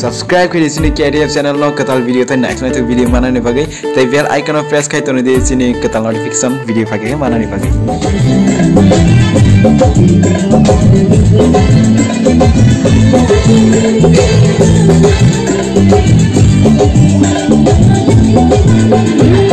Subscribe করে দিয়েছি career channel কাতাল video তো নাক নয় ভিডিও মানানি ভাগে তাই বেল আইকন প্রেস খাই তোনে দিয়েছি কাতাল নোটিফিকেশন ভিডিও ফাঁকে মানানি ভাগে Thank you.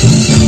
Go!